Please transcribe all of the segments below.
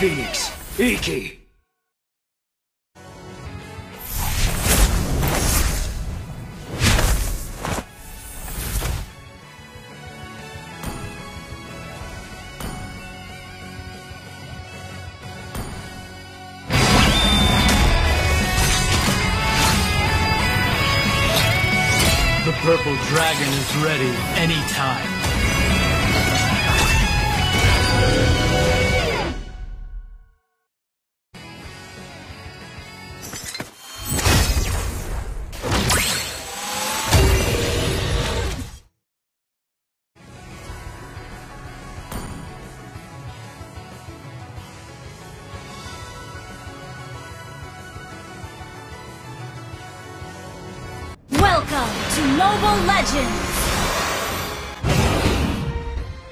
phoenix, Ikki. The purple dragon is ready anytime. Mobile Legends!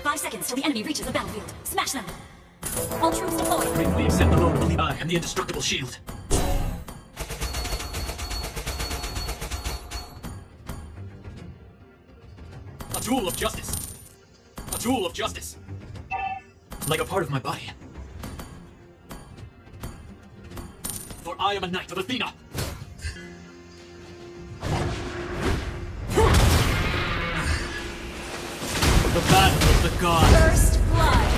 Five seconds till the enemy reaches the battlefield. Smash them! All troops deployed. Gratefully accept the loan of the Levi and the indestructible shield. A tool of justice. A tool of justice. Like a part of my body. For I am a knight of Athena. The battle of the gods. First Blood!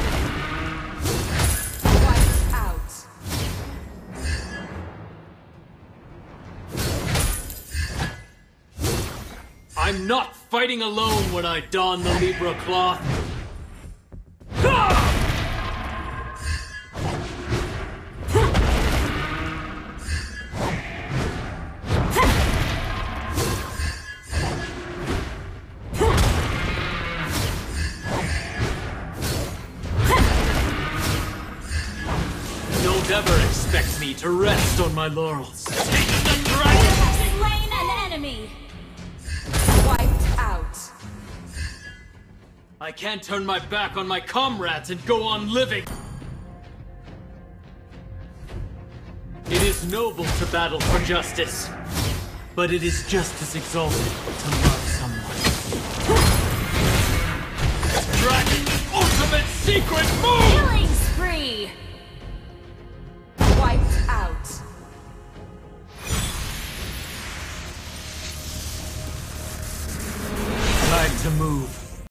Wiped out. I'm not fighting alone when I don the Libra cloth. Me to rest on my laurels. Take the dragon! Slain an enemy! Wiped out. I can't turn my back on my comrades and go on living. It is noble to battle for justice, but it is just as exalted to love